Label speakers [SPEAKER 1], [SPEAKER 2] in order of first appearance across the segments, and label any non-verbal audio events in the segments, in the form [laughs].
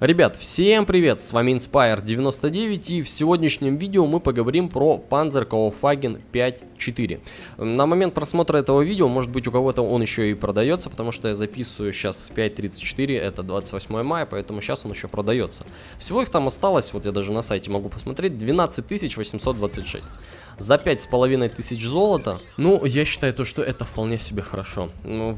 [SPEAKER 1] Ребят, всем привет, с вами Inspire99 и в сегодняшнем видео мы поговорим про Panzer Kaufhagen 5.4. На момент просмотра этого видео, может быть у кого-то он еще и продается, потому что я записываю сейчас 5.34, это 28 мая, поэтому сейчас он еще продается. Всего их там осталось, вот я даже на сайте могу посмотреть, 12 826. За 5,5 тысяч золота, ну, я считаю то, что это вполне себе хорошо.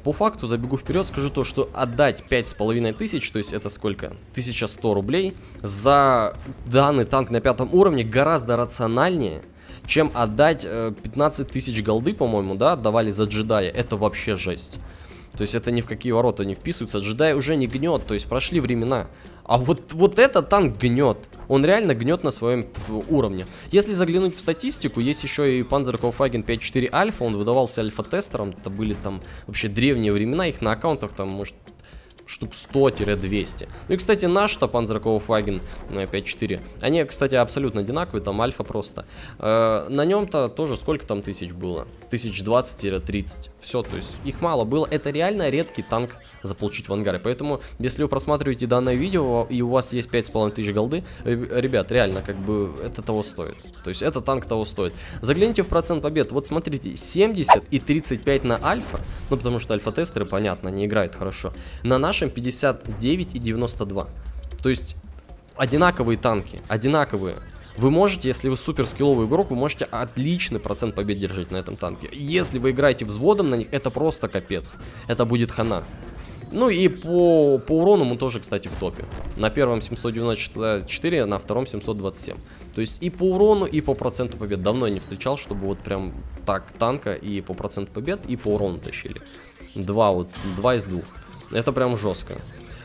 [SPEAKER 1] По факту, забегу вперед, скажу то, что отдать 5,5 тысяч, то есть это сколько? 1100 рублей за данный танк на пятом уровне гораздо рациональнее, чем отдать 15 э, тысяч голды, по-моему, да, отдавали за джедая. Это вообще жесть. То есть это ни в какие ворота не вписывается. Джедай уже не гнет, то есть прошли времена. А вот, вот этот танк гнет. Он реально гнет на своем уровне. Если заглянуть в статистику, есть еще и Panzer Kaufhagen 5.4 Альфа. Он выдавался альфа-тестером. Это были там вообще древние времена. Их на аккаунтах там, может, штук 100-200. Ну и, кстати, наш-то Panzer Kaufhagen 5.4, они, кстати, абсолютно одинаковые, там альфа просто. Э, на нем-то тоже сколько там тысяч было? Тысяч 20-30. Все, то есть их мало было. Это реально редкий танк заполучить в ангаре. Поэтому, если вы просматриваете данное видео и у вас есть 5,5 тысяч голды, ребят, реально, как бы, это того стоит. То есть, это танк того стоит. Загляните в процент побед. Вот смотрите, 70 и 35 на альфа, ну, потому что альфа-тестеры, понятно, не играют хорошо. На нашем 59 и 92. То есть, одинаковые танки, одинаковые. Вы можете, если вы супер скилловый игрок, вы можете отличный процент побед держать на этом танке. Если вы играете взводом на них, это просто капец. Это будет хана. Ну и по, по урону мы тоже, кстати, в топе. На первом 794, на втором 727. То есть и по урону, и по проценту побед. Давно я не встречал, чтобы вот прям так танка и по проценту побед, и по урону тащили. Два вот, два из двух. Это прям жестко.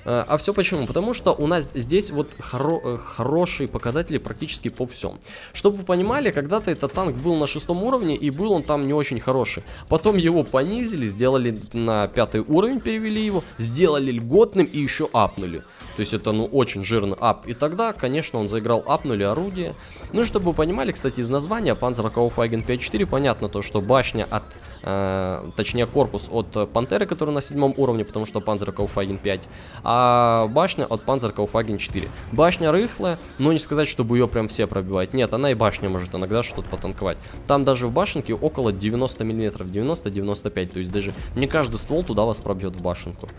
[SPEAKER 1] Э, а все почему? Потому что у нас здесь вот хоро э, хорошие показатели практически по всем. Чтобы вы понимали, когда-то этот танк был на шестом уровне, и был он там не очень хороший. Потом его понизили, сделали на пятый уровень, перевели его, сделали льготным и еще апнули. То есть это, ну, очень жирный ап. И тогда, конечно, он заиграл апнули орудие. Ну чтобы вы понимали, кстати, из названия Panzer Kaufhagen 5.4 понятно то, что башня от, э, точнее корпус от Пантеры, который на седьмом уровне, потому что Panzer Kaufhagen 5, а башня от Panzer Kaufhagen 4. Башня рыхлая, но не сказать, чтобы ее прям все пробивать. Нет, она и башня может иногда что-то потанковать. Там даже в башенке около 90 мм, 90-95, то есть даже не каждый ствол туда вас пробьет в башенку.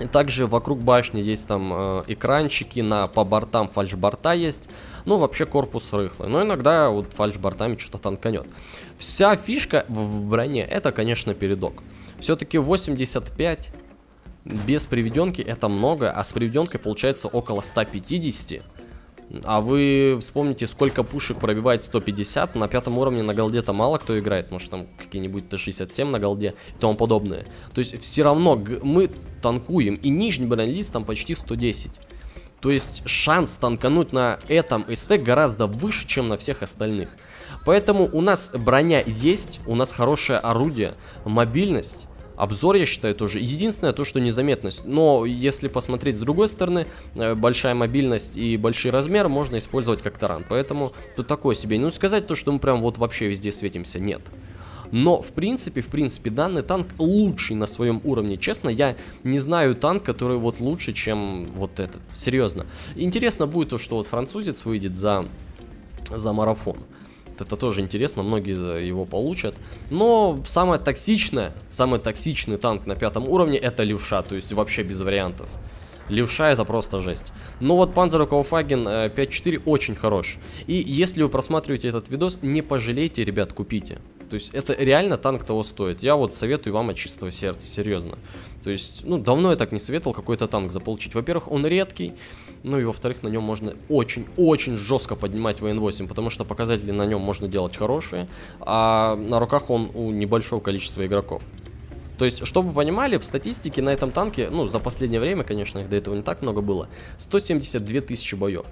[SPEAKER 1] И также вокруг башни есть там э, экранчики, на, по бортам фальшборта есть. Ну, вообще корпус рыхлый. Но иногда вот фальшбортами что-то танканет. Вся фишка в броне это, конечно, передок. Все-таки 85 без приведенки это много, а с приведенкой получается около 150. А вы вспомните, сколько пушек пробивает 150, на пятом уровне на голде-то мало кто играет, может там какие-нибудь Т-67 на голде и тому подобное. То есть все равно мы танкуем, и нижний бронелист там почти 110. То есть шанс танкануть на этом СТ гораздо выше, чем на всех остальных. Поэтому у нас броня есть, у нас хорошее орудие, мобильность. Обзор, я считаю, тоже. Единственное, то, что незаметность. Но если посмотреть с другой стороны, э, большая мобильность и большой размер можно использовать как таран. Поэтому тут такое себе. Ну, сказать то, что мы прям вот вообще везде светимся, нет. Но, в принципе, в принципе, данный танк лучший на своем уровне. Честно, я не знаю танк, который вот лучше, чем вот этот. Серьезно. Интересно будет то, что вот французец выйдет за, за марафон. Это тоже интересно, многие его получат. Но самое токсичное, самый токсичный танк на пятом уровне это левша, то есть вообще без вариантов. Левша это просто жесть. Но вот Panzer Kaufhagen 5.4 очень хорош. И если вы просматриваете этот видос, не пожалейте, ребят, купите. То есть это реально танк того стоит. Я вот советую вам от чистого сердца, серьезно. То есть, ну, давно я так не советовал какой-то танк заполучить. Во-первых, он редкий, ну и во-вторых, на нем можно очень-очень жестко поднимать ВН-8, потому что показатели на нем можно делать хорошие, а на руках он у небольшого количества игроков. То есть, чтобы вы понимали, в статистике на этом танке, ну, за последнее время, конечно, их до этого не так много было, 172 тысячи боев.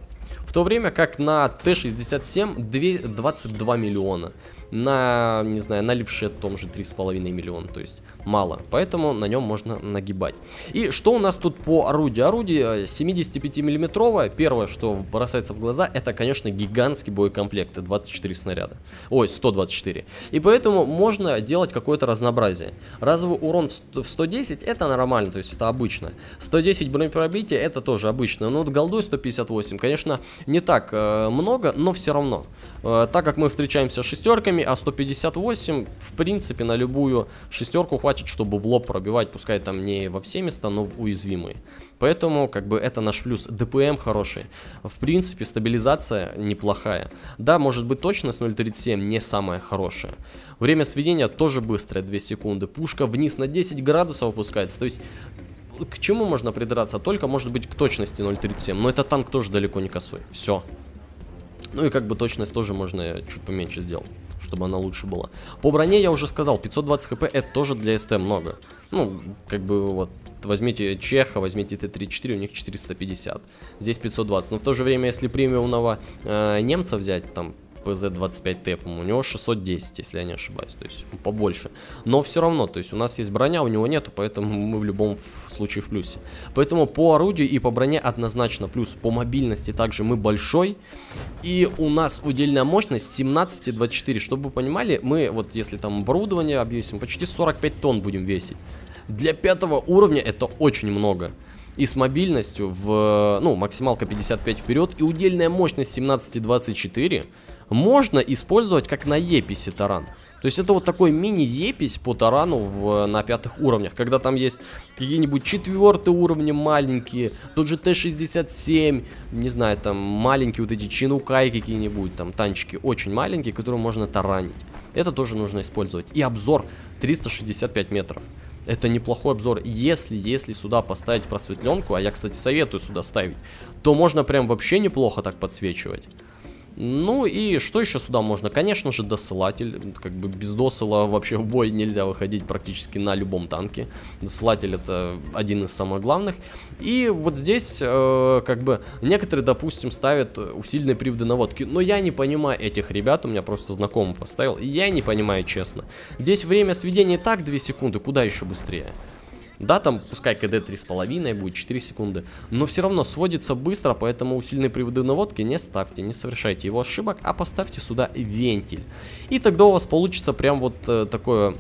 [SPEAKER 1] В то время как на Т-67 22 миллиона. На, не знаю, на левше том же 3,5 миллиона, то есть мало, поэтому на нем можно нагибать. И что у нас тут по орудию? Орудие 75 миллиметровое, первое, что бросается в глаза, это, конечно, гигантский боекомплект, 24 снаряда, ой, 124, и поэтому можно делать какое-то разнообразие. Разовый урон в 110 это нормально, то есть это обычно, 110 бронепробития это тоже обычно, но вот голдой 158, конечно, не так э, много, но все равно. Э, так как мы встречаемся с шестерками, а 158, в принципе, на любую шестерку хватит, чтобы в лоб пробивать, пускай там не во все места, но в уязвимые. Поэтому, как бы, это наш плюс. ДПМ хороший. В принципе, стабилизация неплохая. Да, может быть, точность 0.37 не самая хорошая. Время сведения тоже быстрое, 2 секунды. Пушка вниз на 10 градусов опускается. То есть, к чему можно придраться? Только, может быть, к точности 0.37. Но это танк тоже далеко не косой. Все. Ну и как бы точность тоже можно чуть поменьше сделать, чтобы она лучше была. По броне я уже сказал, 520 хп это тоже для СТ много. Ну, как бы вот, возьмите Чеха, возьмите Т-34, у них 450. Здесь 520. Но в то же время, если премиумного э, немца взять, там, PZ-25T, по-моему, у него 610, если я не ошибаюсь, то есть побольше. Но все равно, то есть у нас есть броня, у него нету, поэтому [laughs] мы в любом случае в плюсе. Поэтому по орудию и по броне однозначно плюс. По мобильности также мы большой. И у нас удельная мощность 17,24. Чтобы вы понимали, мы вот если там оборудование обвесим, почти 45 тонн будем весить. Для пятого уровня это очень много и с мобильностью в, ну, максималка 55 вперед и удельная мощность 17,24 можно использовать как на еписе таран. То есть это вот такой мини-епись по тарану в, на пятых уровнях, когда там есть какие-нибудь четвертые уровни маленькие, тот же Т-67, не знаю, там маленькие вот эти чинукай какие-нибудь, там танчики очень маленькие, которые можно таранить. Это тоже нужно использовать. И обзор 365 метров. Это неплохой обзор. Если, если сюда поставить просветленку, а я, кстати, советую сюда ставить, то можно прям вообще неплохо так подсвечивать. Ну и что еще сюда можно? Конечно же досылатель, как бы без досыла вообще в бой нельзя выходить практически на любом танке. Досылатель это один из самых главных. И вот здесь э, как бы некоторые, допустим, ставят усиленные приводы наводки. Но я не понимаю этих ребят, у меня просто знакомый поставил. Я не понимаю честно. Здесь время сведения так 2 секунды, куда еще быстрее? Да, там пускай КД 3,5 будет 4 секунды, но все равно сводится быстро, поэтому усиленные приводы наводки не ставьте, не совершайте его ошибок, а поставьте сюда вентиль. И тогда у вас получится прям вот э, такое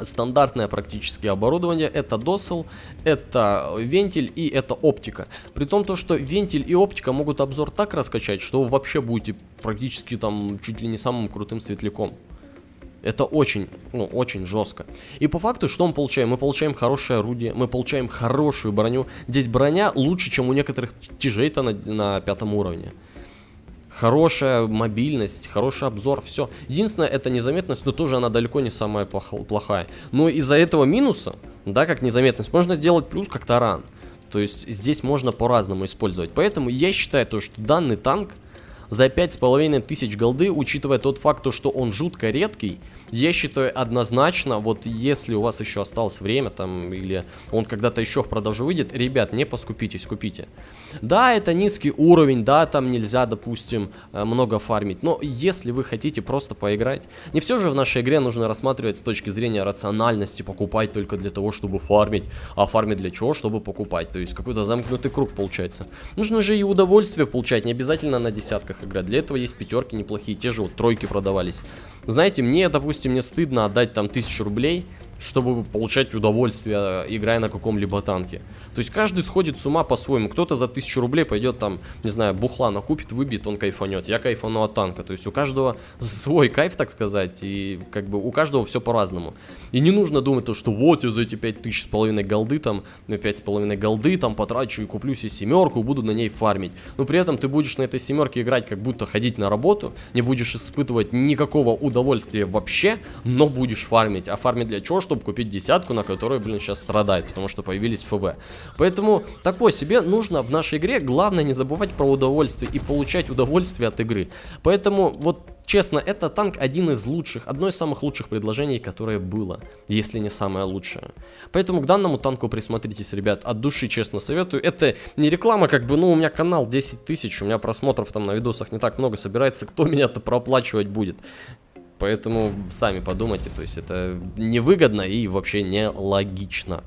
[SPEAKER 1] стандартное практически оборудование. Это досел, это вентиль и это оптика. При том, то, что вентиль и оптика могут обзор так раскачать, что вы вообще будете практически там чуть ли не самым крутым светляком. Это очень, ну, очень жестко. И по факту, что мы получаем? Мы получаем хорошее орудие, мы получаем хорошую броню. Здесь броня лучше, чем у некоторых тяжей-то на, на пятом уровне. Хорошая мобильность, хороший обзор, все. Единственное, это незаметность, но тоже она далеко не самая плохая. Но из-за этого минуса, да, как незаметность, можно сделать плюс как таран. То есть здесь можно по-разному использовать. Поэтому я считаю то, что данный танк за 5,5 тысяч голды, учитывая тот факт, что он жутко редкий, я считаю однозначно, вот если у вас еще осталось время там, или он когда-то еще в продажу выйдет, ребят, не поскупитесь, купите. Да, это низкий уровень, да, там нельзя, допустим, э, много фармить, но если вы хотите просто поиграть, не все же в нашей игре нужно рассматривать с точки зрения рациональности, покупать только для того, чтобы фармить, а фармить для чего, чтобы покупать, то есть какой-то замкнутый круг получается. Нужно же и удовольствие получать, не обязательно на десятках играть, для этого есть пятерки неплохие, те же вот тройки продавались. Знаете, мне, допустим, мне стыдно отдать там тысячу рублей чтобы получать удовольствие, играя на каком-либо танке. То есть каждый сходит с ума по-своему. Кто-то за тысячу рублей пойдет там, не знаю, бухла накупит, выбьет, он кайфанет. Я кайфану от танка. То есть у каждого свой кайф, так сказать, и как бы у каждого все по-разному. И не нужно думать, то, что вот я за эти пять тысяч с половиной голды, там, на пять с половиной голды, там, потрачу и куплю себе семерку, буду на ней фармить. Но при этом ты будешь на этой семерке играть, как будто ходить на работу, не будешь испытывать никакого удовольствия вообще, но будешь фармить. А фармить для чего? Чтобы купить десятку, на которую, блин, сейчас страдает, потому что появились ФВ. Поэтому такой себе нужно в нашей игре, главное не забывать про удовольствие и получать удовольствие от игры. Поэтому вот Честно, это танк один из лучших, одно из самых лучших предложений, которое было, если не самое лучшее. Поэтому к данному танку присмотритесь, ребят, от души честно советую. Это не реклама, как бы, ну, у меня канал 10 тысяч, у меня просмотров там на видосах не так много собирается, кто [laughs] меня-то проплачивать будет? Поэтому сами подумайте, то есть это невыгодно и вообще не логично.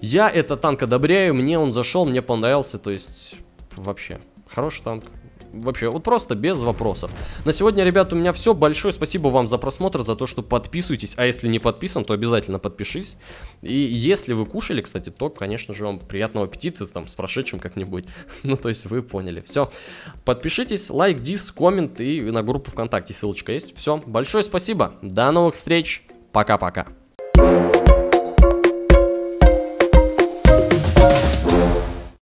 [SPEAKER 1] Я этот танк одобряю, мне он зашел, мне понравился, то есть вообще хороший танк. Вообще, вот просто без вопросов. На сегодня, ребят, у меня все. Большое спасибо вам за просмотр, за то, что подписываетесь. А если не подписан, то обязательно подпишись. И если вы кушали, кстати, то, конечно же, вам приятного аппетита, там, с прошедшим как-нибудь. [laughs] ну, то есть вы поняли. Все. Подпишитесь, лайк, дис, коммент и на группу ВКонтакте ссылочка есть. Все. Большое спасибо. До новых встреч. Пока-пока.